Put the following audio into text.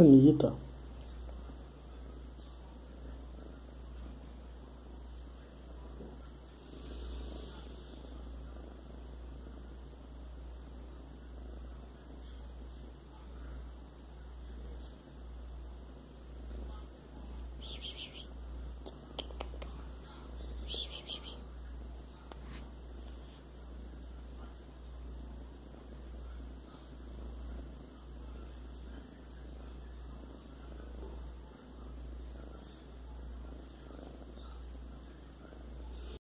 是你的。